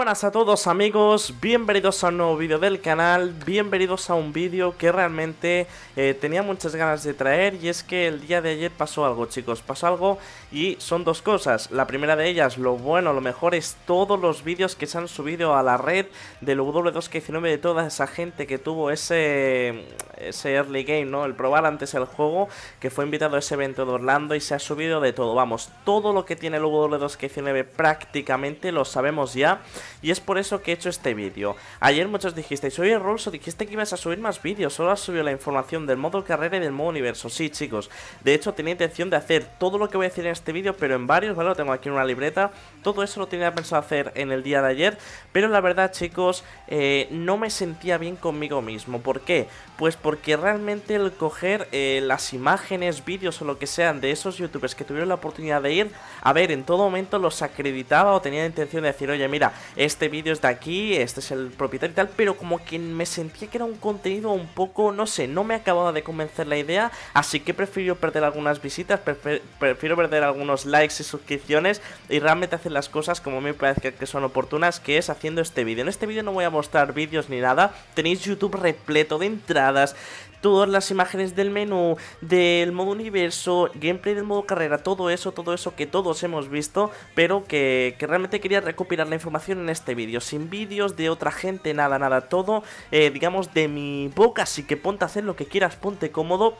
buenas a todos amigos, bienvenidos a un nuevo vídeo del canal, bienvenidos a un vídeo que realmente eh, tenía muchas ganas de traer. Y es que el día de ayer pasó algo chicos, pasó algo y son dos cosas, la primera de ellas, lo bueno, lo mejor es todos los vídeos que se han subido a la red del W2K19 de toda esa gente que tuvo ese, ese early game, ¿no? El probar antes el juego, que fue invitado a ese evento de Orlando y se ha subido de todo, vamos, todo lo que tiene el W2K19 prácticamente lo sabemos ya y es por eso que he hecho este vídeo. Ayer muchos dijisteis, oye Rolso, dijiste que ibas a subir más vídeos, solo has subido la información del modo carrera y del modo universo. Sí, chicos, de hecho tenía intención de hacer todo lo que voy a decir en este vídeo, pero en varios, ¿vale? Lo tengo aquí en una libreta. Todo eso lo tenía pensado hacer en el día de ayer, pero la verdad, chicos, eh, no me sentía bien conmigo mismo. ¿Por qué? Pues porque realmente el coger eh, las imágenes, vídeos o lo que sean de esos youtubers que tuvieron la oportunidad de ir, a ver, en todo momento los acreditaba o tenía la intención de decir, oye, mira, este vídeo es de aquí, este es el propietario y tal, pero como que me sentía que era un contenido un poco, no sé, no me acababa de convencer la idea, así que prefiero perder algunas visitas, prefiero perder algunos likes y suscripciones y realmente hacer las cosas como me parece que son oportunas, que es haciendo este vídeo. En este vídeo no voy a mostrar vídeos ni nada, tenéis YouTube repleto de entradas, todas las imágenes del menú, del modo universo, gameplay del modo carrera, todo eso, todo eso que todos hemos visto, pero que, realmente quería recopilar la información en este vídeo, sin vídeos de otra gente, nada, nada, todo, eh, digamos, de mi boca, así que ponte a hacer lo que quieras, ponte cómodo,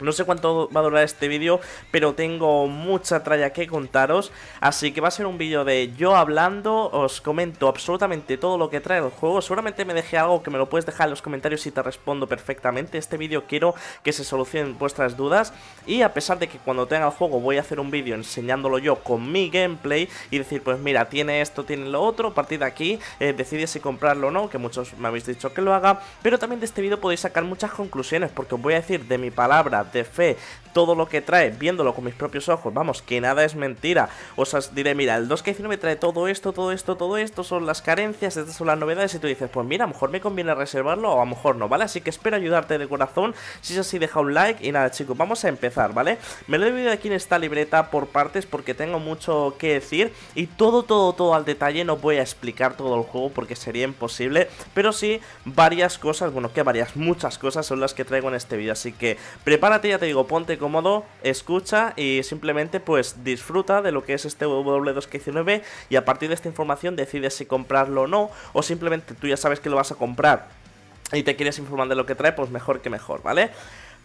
no sé cuánto va a durar este vídeo, pero tengo mucha tralla que contaros, así que va a ser un vídeo de yo hablando, os comento absolutamente todo lo que trae el juego, seguramente me dejé algo que me lo puedes dejar en los comentarios y te respondo perfectamente, este vídeo quiero que se solucionen vuestras dudas, y a pesar de que cuando tenga el juego voy a hacer un vídeo enseñándolo yo con mi gameplay, y decir pues mira, tiene esto, tiene lo otro, a partir de aquí eh, decides si comprarlo o no, que muchos me habéis dicho que lo haga, pero también de este vídeo podéis sacar muchas conclusiones, porque os voy a decir de mi palabra, de fe, todo lo que trae, viéndolo con mis propios ojos, vamos, que nada es mentira. Os diré, mira, el 2K19 trae todo esto, todo esto, todo esto, son las carencias, estas son las novedades, y tú dices, pues mira, a lo mejor me conviene reservarlo o a lo mejor no, ¿vale? Así que espero ayudarte de corazón, si es así, deja un like y nada, chicos, vamos a empezar, ¿vale? Me lo he dividido aquí en esta libreta por partes porque tengo mucho que decir y todo, todo, todo al detalle, no voy a explicar todo el juego porque sería imposible, pero sí varias cosas, bueno, que varias, muchas cosas son las que traigo en este vídeo, así que prepárate ya te digo, ponte cómodo, escucha y simplemente pues disfruta de lo que es este W2K19 y a partir de esta información decides si comprarlo o no, o simplemente tú ya sabes que lo vas a comprar y te quieres informar de lo que trae, pues mejor que mejor, ¿vale?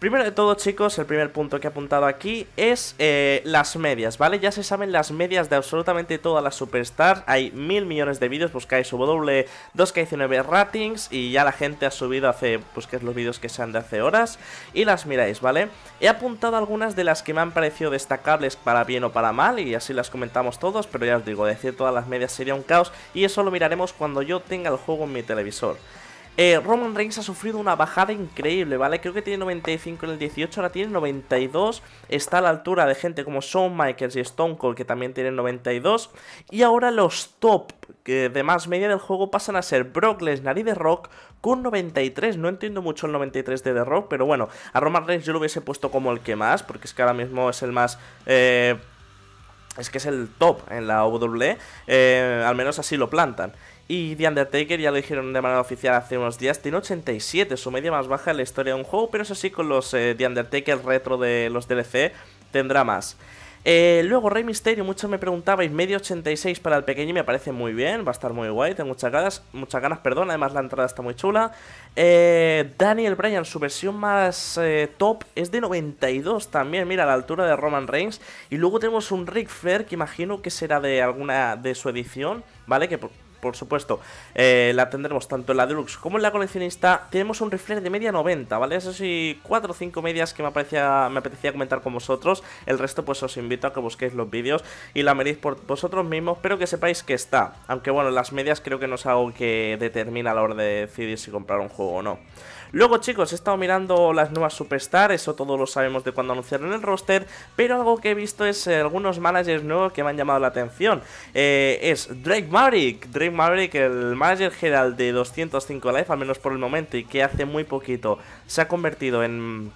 Primero de todo, chicos, el primer punto que he apuntado aquí es eh, las medias, ¿vale? Ya se saben las medias de absolutamente todas las superstars. Hay mil millones de vídeos, buscáis W2K19 ratings y ya la gente ha subido hace, pues que es los vídeos que sean de hace horas y las miráis, ¿vale? He apuntado algunas de las que me han parecido destacables para bien o para mal y así las comentamos todos, pero ya os digo, decir todas las medias sería un caos y eso lo miraremos cuando yo tenga el juego en mi televisor. Eh, Roman Reigns ha sufrido una bajada increíble, ¿vale? Creo que tiene 95 en el 18, ahora tiene 92. Está a la altura de gente como Shawn Michaels y Stone Cold, que también tienen 92. Y ahora los top de más media del juego pasan a ser Brock Lesnar y The Rock con 93. No entiendo mucho el 93 de The Rock, pero bueno, a Roman Reigns yo lo hubiese puesto como el que más, porque es que ahora mismo es el más... Eh, es que es el top en la WWE, eh, al menos así lo plantan. Y The Undertaker, ya lo dijeron de manera oficial hace unos días, tiene 87, su media más baja en la historia de un juego, pero eso sí, con los eh, The Undertaker retro de los DLC tendrá más. Eh, luego Rey Mysterio, muchos me preguntabais, medio 86 para el pequeño y me parece muy bien, va a estar muy guay, tengo muchas ganas, muchas ganas, perdón, además la entrada está muy chula. Eh, Daniel Bryan, su versión más top es de 92 también, mira, a la altura de Roman Reigns. Y luego tenemos un Ric Flair que imagino que será de alguna de su edición, ¿vale? Que por supuesto, eh, la tendremos tanto en la Deluxe como en la coleccionista. Tenemos un rifle de media 90, ¿vale? Eso sí, 4 o 5 medias que me, apetecía, me comentar con vosotros. El resto, pues os invito a que busquéis los vídeos y la medís por vosotros mismos, pero que sepáis que está. Aunque bueno, las medias creo que no es algo que determina a la hora de decidir si comprar un juego o no. Luego, chicos, he estado mirando las nuevas Superstar, eso todos lo sabemos de cuando anunciaron el roster, pero algo que he visto es eh, algunos managers nuevos que me han llamado la atención. Eh, es Drake Maverick, Drake Maverick, el manager general de 205 Live, al menos por el momento, y que hace muy poquito se ha convertido en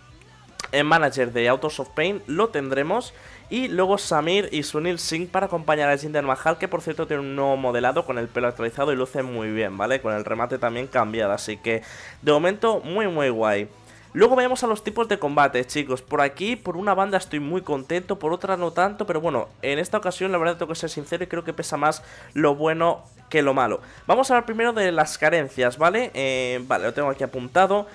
en manager de Autos of Pain. Lo tendremos Y luego Samir y Sunil Singh para acompañar a Jinder Mahal, que por cierto tiene un nuevo modelado con el pelo actualizado y luce muy bien, ¿vale? Con el remate también cambiado, así que de momento muy muy guay. Luego vemos a los tipos de combate, chicos. Por aquí, por una banda estoy muy contento, por otra no tanto, pero bueno, en esta ocasión la verdad tengo que ser sincero y creo que pesa más lo bueno que lo malo. Vamos a hablar primero de las carencias, ¿vale? Eh, vale, lo tengo aquí apuntado.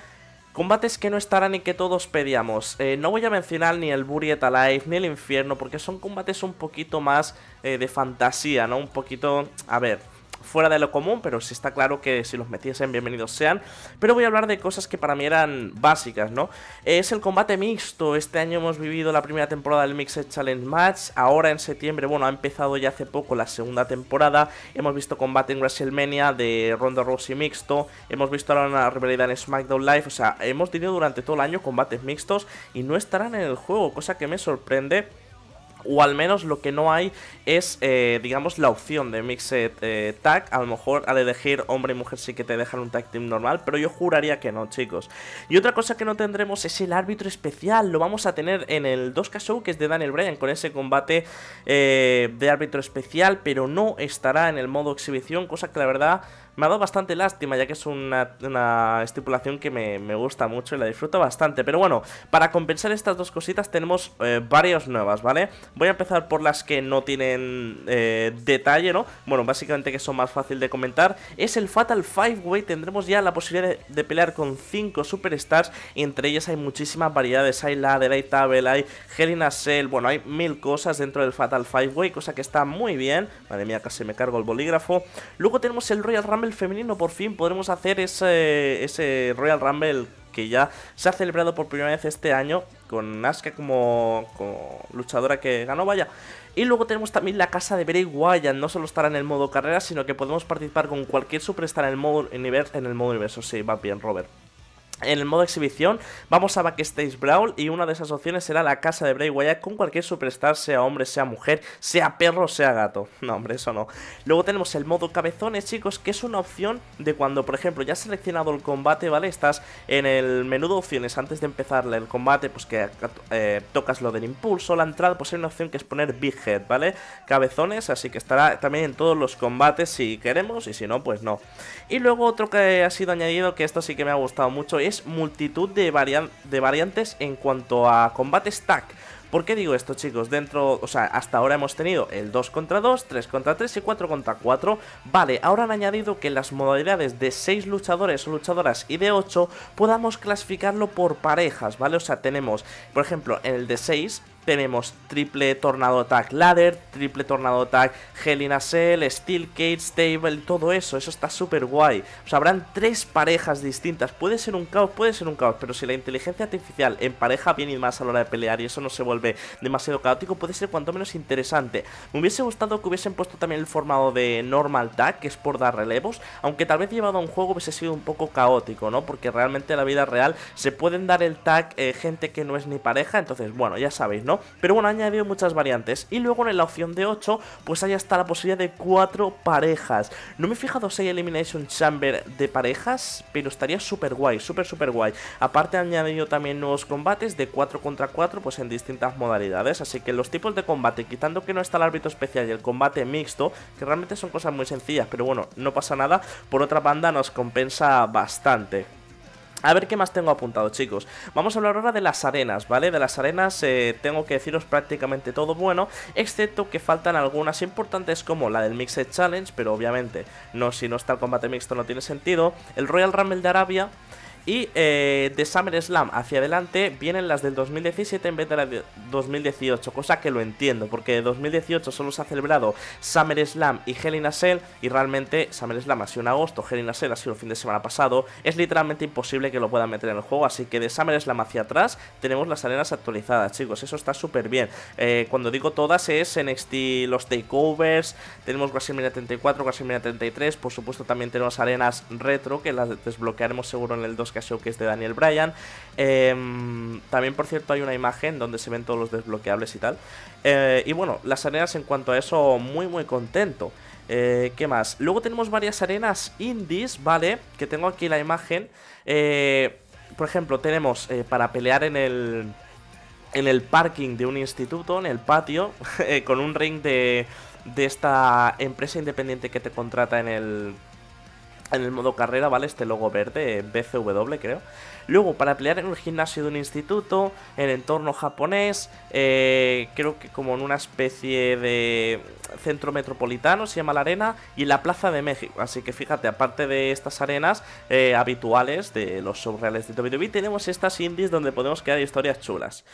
Combates que no estarán y que todos pedíamos. Eh, no voy a mencionar ni el Buried Alive ni el Infierno porque son combates un poquito más eh, de fantasía, ¿no? Un poquito... A ver, fuera de lo común, pero sí está claro que si los metiesen, bienvenidos sean. Pero voy a hablar de cosas que para mí eran básicas, ¿no? Es el combate mixto. Este año hemos vivido la primera temporada del Mixed Challenge Match. Ahora en septiembre, bueno, ha empezado ya hace poco la segunda temporada. Hemos visto combate en WrestleMania de Ronda Rousey mixto. Hemos visto ahora una rivalidad en SmackDown Live. O sea, hemos tenido durante todo el año combates mixtos y no estarán en el juego, cosa que me sorprende o al menos lo que no hay es, eh, digamos, la opción de Mixed eh, Tag. A lo mejor al elegir hombre y mujer sí que te dejan un tag team normal, pero yo juraría que no, chicos. Y otra cosa que no tendremos es el árbitro especial. Lo vamos a tener en el 2K Show, que es de Daniel Bryan, con ese combate eh, de árbitro especial, pero no estará en el modo exhibición, cosa que la verdad me ha dado bastante lástima, ya que es una, estipulación que me, gusta mucho y la disfruto bastante. Pero bueno, para compensar estas dos cositas tenemos eh, varias nuevas, ¿vale? Voy a empezar por las que no tienen eh, detalle, ¿no? Bueno, básicamente que son más fácil de comentar. Es el Fatal Five Way, tendremos ya la posibilidad de, pelear con 5 superstars. Entre ellas hay muchísimas variedades. Hay Ladder, hay Tabel, hay Helena Cell. Bueno, hay mil cosas dentro del Fatal Five Way, cosa que está muy bien. Madre mía, casi me cargo el bolígrafo. Luego tenemos el Royal Ram el femenino, por fin podremos hacer ese, ese Royal Rumble que ya se ha celebrado por primera vez este año con Asuka como, luchadora que ganó, vaya. Y luego tenemos también la casa de Bray Wyatt, no solo estará en el modo carrera, sino que podemos participar con cualquier superstar en el modo en el modo universo, sí, va bien, Robert. En el modo exhibición vamos a Backstage Brawl y una de esas opciones será la casa de Bray Wyatt con cualquier superstar, sea hombre, sea mujer, sea perro, sea gato. No, hombre, eso no. Luego tenemos el modo cabezones, chicos, que es una opción de cuando, por ejemplo, ya has seleccionado el combate, ¿vale? Estás en el menú de opciones antes de empezar el combate, pues que eh, tocas lo del impulso, la entrada, pues hay una opción que es poner Big Head, ¿vale? Cabezones, así que estará también en todos los combates si queremos y si no, pues no. Y luego otro que ha sido añadido, que esto sí que me ha gustado mucho, es multitud de, de variantes en cuanto a combate stack. ¿Por qué digo esto, chicos? Dentro, o sea, hasta ahora hemos tenido el 2 contra 2, 3 contra 3 y 4 contra 4. Vale, ahora han añadido que las modalidades de 6 luchadores o luchadoras y de 8 podamos clasificarlo por parejas, ¿vale? O sea, tenemos, por ejemplo, en el de 6 tenemos triple Tornado Attack Ladder, triple Tornado Attack Hell in Cell, Steel Cage, Stable, todo eso, eso está súper guay. O sea, habrán tres parejas distintas, puede ser un caos, puede ser un caos, pero si la inteligencia artificial empareja bien y más a la hora de pelear y eso no se vuelve demasiado caótico, puede ser cuanto menos interesante. Me hubiese gustado que hubiesen puesto también el formado de Normal Tag, que es por dar relevos, aunque tal vez llevado a un juego hubiese sido un poco caótico, ¿no? Porque realmente en la vida real se pueden dar el tag eh, gente que no es ni pareja, entonces, bueno, ya sabéis, ¿no? Pero bueno, ha añadido muchas variantes. Y luego en la opción de 8, pues ahí está la posibilidad de 4 parejas. No me he fijado si Elimination Chamber de parejas, pero estaría súper guay, súper, súper guay. Aparte ha añadido también nuevos combates de 4 contra 4, pues en distintas modalidades. Así que los tipos de combate, quitando que no está el árbitro especial y el combate mixto, que realmente son cosas muy sencillas, pero bueno, no pasa nada. Por otra banda nos compensa bastante. A ver qué más tengo apuntado, chicos. Vamos a hablar ahora de las arenas, ¿vale? De las arenas eh, tengo que deciros prácticamente todo bueno, excepto que faltan algunas importantes como la del Mixed Challenge, pero obviamente no si no está el combate mixto no tiene sentido. El Royal Rumble de Arabia y eh, de SummerSlam hacia adelante vienen las del 2017 en vez de la de 2018, cosa que lo entiendo, porque de 2018 solo se ha celebrado SummerSlam y Hell in a Cell, y realmente SummerSlam ha sido en agosto, Hell in a Cell ha sido el fin de semana pasado, es literalmente imposible que lo puedan meter en el juego, así que de SummerSlam hacia atrás tenemos las arenas actualizadas, chicos, eso está súper bien. Eh, cuando digo todas es NXT, los takeovers, tenemos WrestleMania 34, WrestleMania 33, por supuesto también tenemos arenas retro, que las desbloquearemos seguro en el 2 que es de Daniel Bryan. Em, también, por cierto, hay una imagen donde se ven todos los desbloqueables y tal. Eh, y bueno, las arenas en cuanto a eso, muy muy contento. Eh, ¿Qué más? Luego tenemos varias arenas indies, ¿vale? Que tengo aquí la imagen. Eh, por ejemplo, tenemos para pelear en el en el parking de un instituto, en el patio, con un ring de, de esta empresa independiente que te contrata en el en el modo carrera, ¿vale? Este logo verde, BCW creo. Luego, para pelear en un gimnasio de un instituto, en entorno japonés, eh, creo que como en una especie de centro metropolitano, se llama la arena, y en la Plaza de México. Así que fíjate, aparte de estas arenas eh, habituales de los subreales de WWE, tenemos estas indies donde podemos crear historias chulas.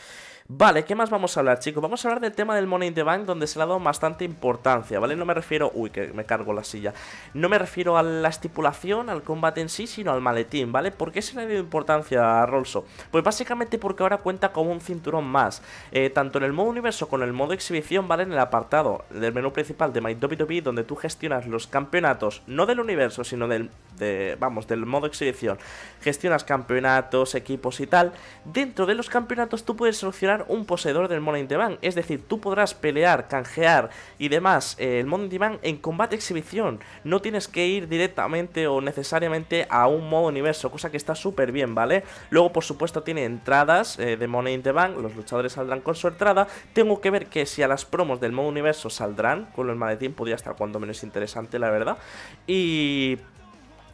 Vale, ¿qué más vamos a hablar, chicos? Vamos a hablar del tema del Money in the Bank, donde se le ha dado bastante importancia, ¿vale? No me refiero... Uy, que me cargo la silla. No me refiero a la estipulación, al combate en sí, sino al maletín, ¿vale? ¿Por qué se le ha dado importancia a Rolso? Pues básicamente porque ahora cuenta con un cinturón más. Eh, tanto en el modo universo como en el modo exhibición, ¿vale? En el apartado del menú principal de WWE, donde tú gestionas los campeonatos, no del universo, sino del... De, vamos, del modo exhibición. Gestionas campeonatos, equipos y tal. Dentro de los campeonatos tú puedes un poseedor del Money in the Bank. Es decir, tú podrás pelear, canjear y demás eh, el Money in the Bank en combate exhibición. No tienes que ir directamente o necesariamente a un modo universo, cosa que está súper bien, ¿vale? Luego, por supuesto, tiene entradas eh, de Money in the Bank. Los luchadores saldrán con su entrada. Tengo que ver que si a las promos del modo universo saldrán con el maletín, podría estar cuando menos interesante, la verdad. Y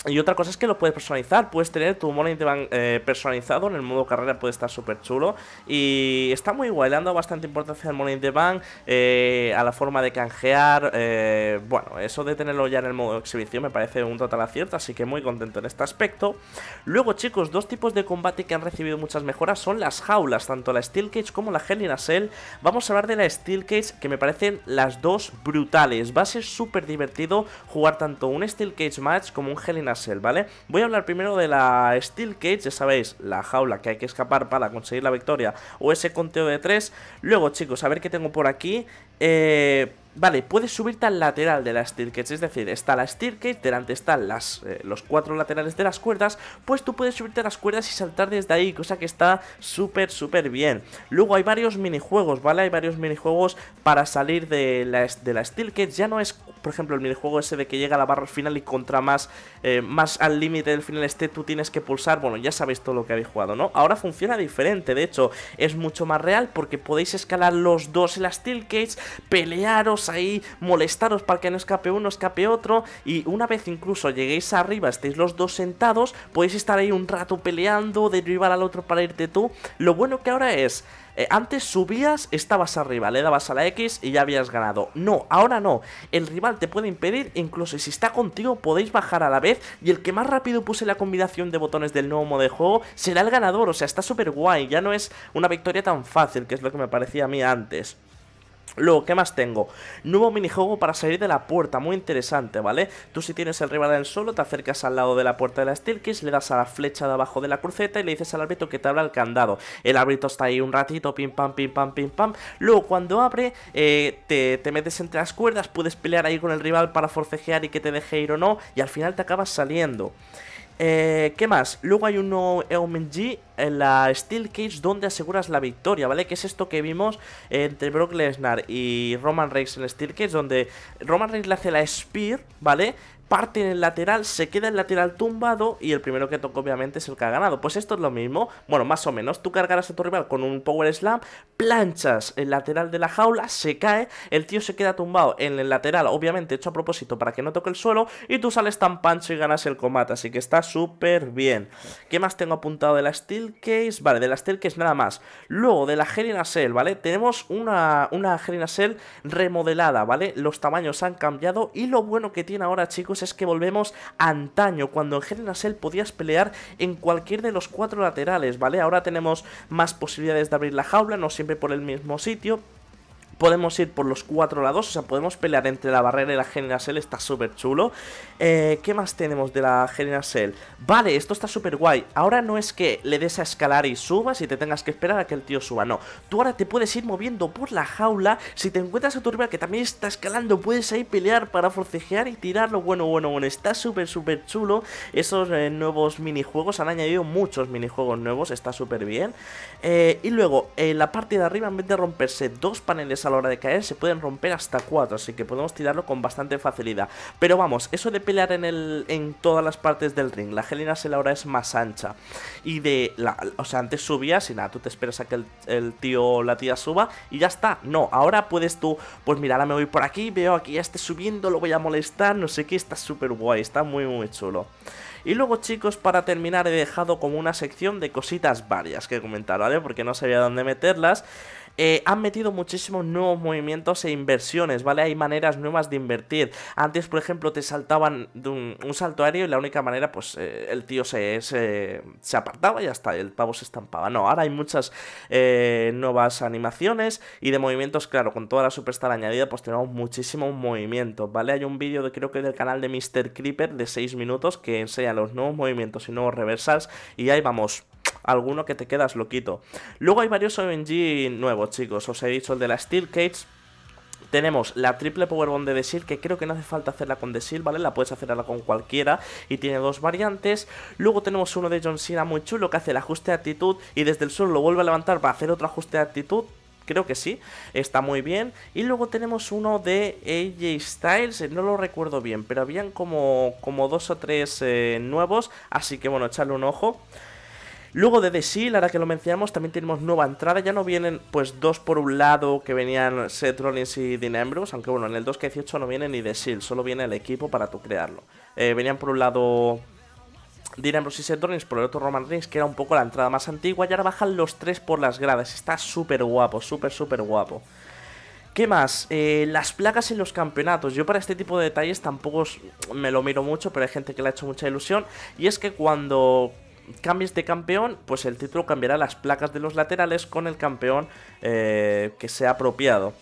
y otra cosa es que lo puedes personalizar, puedes tener tu Money Bank eh, personalizado, en el modo carrera puede estar súper chulo y está muy guay, le han dado bastante importancia al Money Bank, eh, a la forma de canjear, eh, bueno, eso de tenerlo ya en el modo exhibición me parece un total acierto, así que muy contento en este aspecto. Luego chicos, dos tipos de combate que han recibido muchas mejoras son las jaulas, tanto la Steel Cage como la Hell in a Cell. Vamos a hablar de la Steel Cage que me parecen las dos brutales, va a ser súper divertido jugar tanto un Steel Cage match como un Hell in a ¿vale? Voy a hablar primero de la Steel Cage, ya sabéis, la jaula que hay que escapar para conseguir la victoria o ese conteo de 3. Luego, chicos, a ver qué tengo por aquí. Eh... Vale, puedes subirte al lateral de la Steel Cage, es decir, está la Steel Cage, delante están las, eh, los cuatro laterales de las cuerdas, pues tú puedes subirte a las cuerdas y saltar desde ahí, cosa que está súper, súper bien. Luego hay varios minijuegos, ¿vale? Hay varios minijuegos para salir de la, de la Steel Cage, ya no es por ejemplo, el minijuego ese de que llega a la barra al final y contra más, eh, más al límite del final esté, tú tienes que pulsar. Bueno, ya sabéis todo lo que habéis jugado, ¿no? Ahora funciona diferente, de hecho, es mucho más real porque podéis escalar los dos en la Steel Cage, pelearos ahí, molestaros para que no escape uno, escape otro. Y una vez incluso lleguéis arriba, estéis los dos sentados, podéis estar ahí un rato peleando, derribar al otro para irte tú. Lo bueno que ahora es eh, antes subías, estabas arriba, le dabas a la X y ya habías ganado. No, ahora no. El rival te puede impedir, incluso si está contigo podéis bajar a la vez y el que más rápido puse la combinación de botones del nuevo modo de juego será el ganador. O sea, está súper guay. Ya no es una victoria tan fácil, que es lo que me parecía a mí antes. Luego, ¿qué más tengo? Nuevo minijuego para salir de la puerta, muy interesante, ¿vale? Tú si tienes el rival en solo, te acercas al lado de la puerta de la Steelcase, le das a la flecha de abajo de la cruceta y le dices al árbitro que te abra el candado. El árbitro está ahí un ratito, pim pam, pim pam, pim pam. Luego, cuando abre, eh, te, te, metes entre las cuerdas, puedes pelear ahí con el rival para forcejear y que te deje ir o no, y al final te acabas saliendo. Eh, ¿Qué más? Luego hay un nuevo G en la Steel Cage donde aseguras la victoria, ¿vale? Que es esto que vimos entre Brock Lesnar y Roman Reigns en Steel Cage donde Roman Reigns le hace la Spear, ¿vale? Parte en el lateral, se queda el lateral tumbado y el primero que toca obviamente es el que ha ganado. Pues esto es lo mismo, bueno, más o menos, tú cargarás a tu rival con un Power Slam, planchas el lateral de la jaula, se cae, el tío se queda tumbado en el lateral, obviamente hecho a propósito para que no toque el suelo y tú sales tan pancho y ganas el combate, así que está súper bien. ¿Qué más tengo apuntado de la Steel Case? Vale, de la Steel Case nada más. Luego, de la Helena Cell, ¿vale? Tenemos una, una Helena Cell remodelada, ¿vale? Los tamaños han cambiado y lo bueno que tiene ahora, chicos, es que volvemos a antaño, cuando en Hell podías pelear en cualquier de los cuatro laterales, ¿vale? Ahora tenemos más posibilidades de abrir la jaula, no siempre por el mismo sitio, Podemos ir por los cuatro lados, o sea, podemos pelear entre la barrera y la Cell, está súper chulo. Eh, ¿Qué más tenemos de la Cell? Vale, esto está súper guay. Ahora no es que le des a escalar y subas y te tengas que esperar a que el tío suba, no. Tú ahora te puedes ir moviendo por la jaula. Si te encuentras a tu rival que también está escalando, puedes ahí pelear para forcejear y tirarlo. Bueno, bueno, bueno, está súper, súper chulo. Esos eh, nuevos minijuegos han añadido muchos minijuegos nuevos, está súper bien. Eh, y luego, en la parte de arriba, en vez de romperse dos paneles a la hora de caer se pueden romper hasta 4, así que podemos tirarlo con bastante facilidad. Pero vamos, eso de pelear en, el, en todas las partes del ring, la Hell in ahora es más ancha. Y de, la, o sea, antes subías y nada, tú te esperas a que el, tío o la tía suba y ya está. No, ahora puedes tú, pues mira, ahora me voy por aquí, veo aquí ya esté subiendo, lo voy a molestar, no sé qué, está súper guay, está muy muy chulo. Y luego chicos, para terminar he dejado como una sección de cositas varias que comentar, ¿vale? Porque no sabía dónde meterlas. Eh, han metido muchísimos nuevos movimientos e inversiones, ¿vale? Hay maneras nuevas de invertir. Antes, por ejemplo, te saltaban de un, salto aéreo y la única manera, pues, eh, el tío se, se, apartaba y ya está, el pavo se estampaba. No, ahora hay muchas eh, nuevas animaciones y de movimientos, claro, con toda la superstar añadida, pues tenemos muchísimos movimientos, ¿vale? Hay un vídeo de creo que del canal de Mr. Creeper de 6 minutos que enseña los nuevos movimientos y nuevos reversals y ahí vamos alguno que te quedas loquito. Luego hay varios OMG nuevos, chicos. Os he dicho el de la Steel Cage. Tenemos la triple Powerbomb de Desil, que creo que no hace falta hacerla con Desil, ¿vale? La puedes hacerla con cualquiera y tiene dos variantes. Luego tenemos uno de John Cena muy chulo que hace el ajuste de actitud y desde el suelo lo vuelve a levantar para hacer otro ajuste de actitud. Creo que sí, está muy bien. Y luego tenemos uno de AJ Styles, no lo recuerdo bien, pero habían como, como dos o tres eh, nuevos, así que bueno, echarle un ojo. Luego de The Seal, ahora que lo mencionamos, también tenemos nueva entrada. Ya no vienen pues dos por un lado que venían Seth Rollins y Dean aunque bueno, en el 2K18 no viene ni The Seal, solo viene el equipo para tú crearlo. Eh, venían por un lado Dean y Seth Rollins, por el otro Roman Reigns, que era un poco la entrada más antigua, y ahora bajan los tres por las gradas. Está súper guapo, súper, súper guapo. ¿Qué más? Eh, las placas en los campeonatos. Yo para este tipo de detalles tampoco me lo miro mucho, pero hay gente que le ha hecho mucha ilusión. Y es que cuando cambies de campeón, pues el título cambiará las placas de los laterales con el campeón eh, que sea apropiado.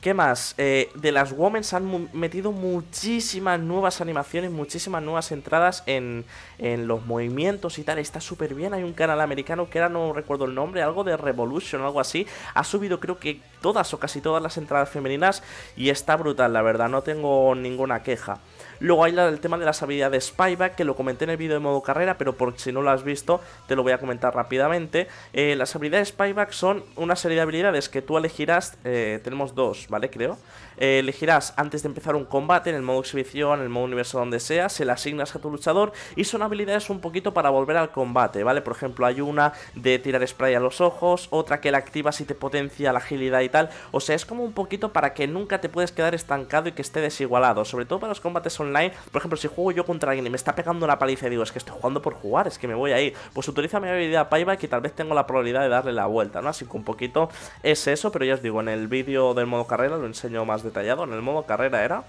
¿Qué más? Eh, de las Women han metido muchísimas nuevas animaciones, muchísimas nuevas entradas en, en los movimientos y tal. Está súper bien. Hay un canal americano que ahora no recuerdo el nombre, algo de Revolution algo así. Ha subido creo que todas o casi todas las entradas femeninas y está brutal, la verdad. No tengo ninguna queja. Luego hay el tema de las habilidades Spyback, que lo comenté en el vídeo de modo carrera, pero por si no lo has visto, te lo voy a comentar rápidamente. Eh, las habilidades Spyback son una serie de habilidades que tú elegirás, eh, tenemos dos, ¿vale? Creo. Eh, elegirás antes de empezar un combate en el modo exhibición, en el modo universo donde sea, se la asignas a tu luchador y son habilidades un poquito para volver al combate, ¿vale? Por ejemplo, hay una de tirar spray a los ojos, otra que la activas y te potencia la agilidad y tal. O sea, es como un poquito para que nunca te puedes quedar estancado y que esté desigualado, sobre todo para los combates online. Por ejemplo, si juego yo contra alguien y me está pegando una paliza y digo, es que estoy jugando por jugar, es que me voy ahí, pues utiliza mi habilidad payback y tal vez tengo la probabilidad de darle la vuelta, ¿no? Así que un poquito es eso, pero ya os digo, en el vídeo del modo carrera lo enseño más detallado, en el modo carrera era,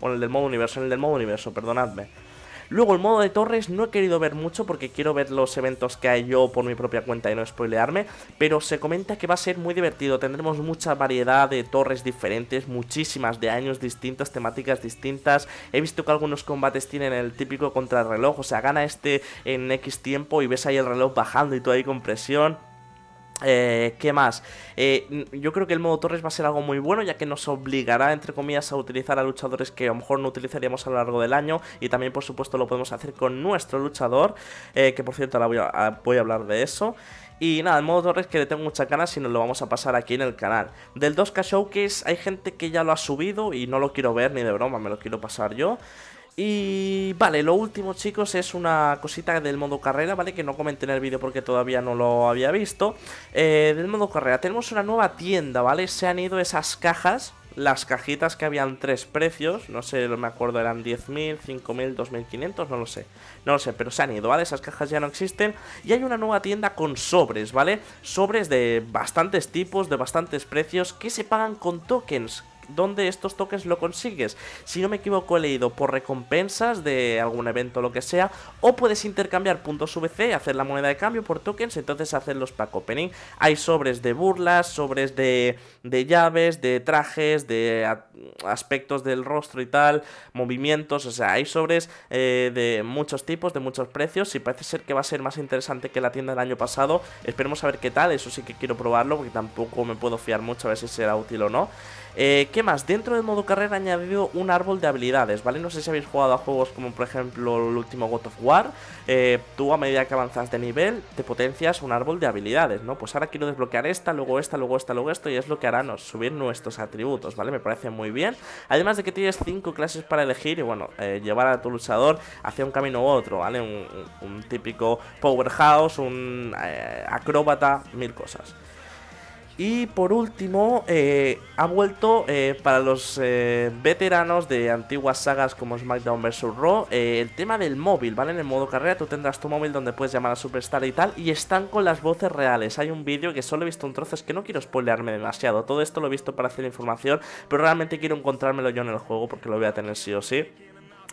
o en el del modo universo, en el del modo universo, perdonadme. Luego el modo de torres no he querido ver mucho porque quiero ver los eventos que hay yo por mi propia cuenta y no spoilearme, pero se comenta que va a ser muy divertido, tendremos mucha variedad de torres diferentes, muchísimas de años distintas, temáticas distintas, he visto que algunos combates tienen el típico contrarreloj, o sea, gana este en X tiempo y ves ahí el reloj bajando y todo ahí con presión, eh, ¿Qué más? Eh, yo creo que el modo torres va a ser algo muy bueno ya que nos obligará, entre comillas, a utilizar a luchadores que a lo mejor no utilizaríamos a lo largo del año y también, por supuesto, lo podemos hacer con nuestro luchador, eh, que por cierto ahora voy a, voy a hablar de eso. Y nada, el modo torres que le tengo muchas ganas y nos lo vamos a pasar aquí en el canal. Del 2K Showcase hay gente que ya lo ha subido y no lo quiero ver ni de broma, me lo quiero pasar yo. Y vale, lo último chicos es una cosita del modo carrera, ¿vale? Que no comenté en el vídeo porque todavía no lo había visto eh, Del modo carrera, tenemos una nueva tienda, ¿vale? Se han ido esas cajas, las cajitas que habían tres precios No sé, me acuerdo, eran 10.000, 5.000, 2.500, no lo sé No lo sé, pero se han ido, ¿vale? Esas cajas ya no existen Y hay una nueva tienda con sobres, ¿vale? Sobres de bastantes tipos, de bastantes precios Que se pagan con tokens dónde estos tokens lo consigues. Si no me equivoco, he leído por recompensas de algún evento o lo que sea, o puedes intercambiar puntos VC, hacer la moneda de cambio por tokens, entonces hacer los pack opening. Hay sobres de burlas, sobres de, de llaves, de trajes, de aspectos del rostro y tal, movimientos, o sea, hay sobres eh, de muchos tipos, de muchos precios, y parece ser que va a ser más interesante que la tienda del año pasado. Esperemos a ver qué tal, eso sí que quiero probarlo, porque tampoco me puedo fiar mucho a ver si será útil o no. Eh, ¿Qué más? Dentro del modo carrera añadido un árbol de habilidades, ¿vale? No sé si habéis jugado a juegos como por ejemplo el último God of War. Eh, tú a medida que avanzas de nivel te potencias un árbol de habilidades, ¿no? Pues ahora quiero desbloquear esta, luego esta, luego esta, luego esto y es lo que hará subir nuestros atributos, ¿vale? Me parece muy bien. Además de que tienes 5 clases para elegir y bueno, eh, llevar a tu luchador hacia un camino u otro, ¿vale? Un, típico powerhouse, un acróbata, mil cosas. Y por último, eh, ha vuelto eh, para los eh, veteranos de antiguas sagas como SmackDown vs. Raw el tema del móvil, ¿vale? En el modo carrera tú tendrás tu móvil donde puedes llamar a Superstar y tal, y están con las voces reales. Hay un vídeo que solo he visto un trozo, es que no quiero spoilearme demasiado. Todo esto lo he visto para hacer información, pero realmente quiero encontrármelo yo en el juego porque lo voy a tener sí o sí.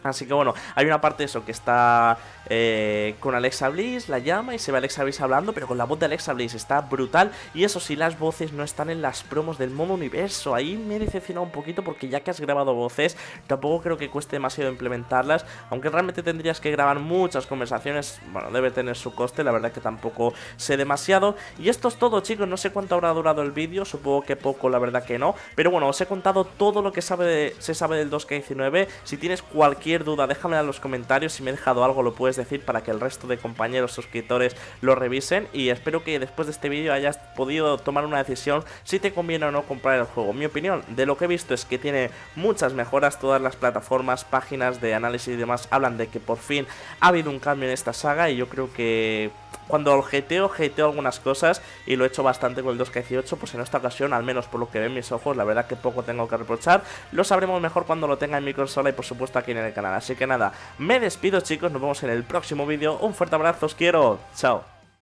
Así que bueno, hay una parte de eso que está eh, con Alexa Bliss, la llama y se ve Alexa Bliss hablando, pero con la voz de Alexa Bliss está brutal. Y eso sí, las voces no están en las promos del modo universo. Ahí me he decepcionado un poquito porque ya que has grabado voces, tampoco creo que cueste demasiado implementarlas. Aunque realmente tendrías que grabar muchas conversaciones, bueno, debe tener su coste, la verdad que tampoco sé demasiado. Y esto es todo, chicos, no sé cuánto habrá durado el vídeo, supongo que poco, la verdad que no. Pero bueno, os he contado todo lo que sabe se sabe del 2K19. Si tienes cualquier duda, déjamela en los comentarios. Si me he dejado algo, lo puedes decir para que el resto de compañeros suscriptores lo revisen. Y espero que después de este vídeo hayas podido tomar una decisión si te conviene o no comprar el juego. Mi opinión de lo que he visto es que tiene muchas mejoras. Todas las plataformas, páginas de análisis y demás hablan de que por fin ha habido un cambio en esta saga. Y yo creo que cuando el GTO, GTO algunas cosas y lo he hecho bastante con el 2K18, pues en esta ocasión, al menos por lo que ven mis ojos, la verdad que poco tengo que reprochar. Lo sabremos mejor cuando lo tenga en mi consola y por supuesto aquí en el Así que nada, me despido chicos, nos vemos en el próximo vídeo. Un fuerte abrazo, os quiero. Chao.